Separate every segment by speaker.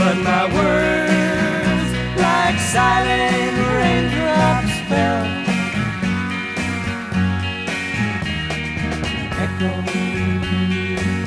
Speaker 1: But my words, like silent raindrops, fell. Echoing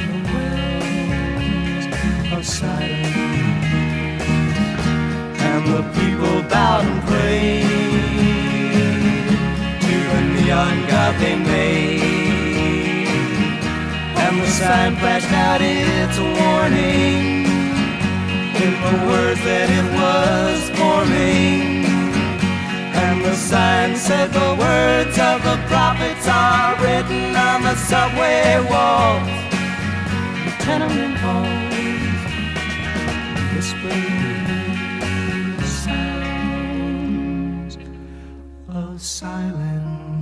Speaker 1: the wells of silence. And the people bowed and prayed to the neon god they made. And the sign flashed out its warning in the words that it was forming. And the sign said the words of the prophets are written on the subway walls, tenement halls, whispering sounds of silence.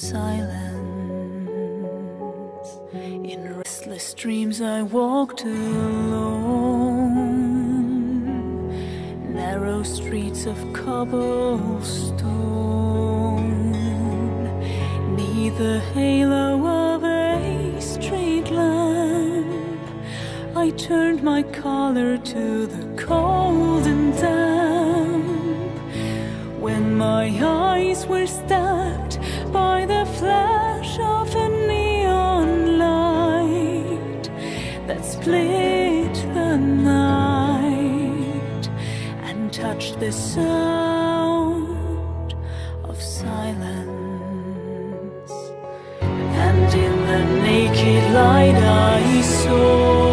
Speaker 2: silence. In restless dreams, I walked alone, narrow streets of cobblestone, neath the halo of a street lamp. I turned my collar to the cold and damp when my eyes were stabbed by the flash of a neon light that split the night and touched the sound of silence. And in the naked light I saw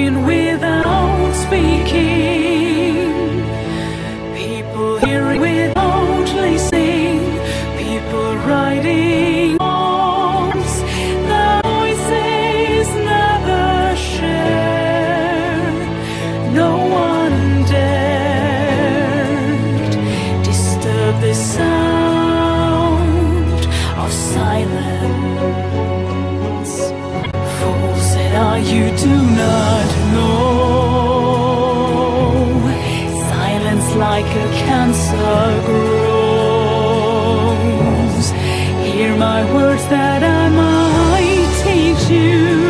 Speaker 2: without speaking, people hearing without listening, people riding arms The voices never share. No one dared disturb the sound of silence. What are you do know answer grows. Hear my words that I might teach you.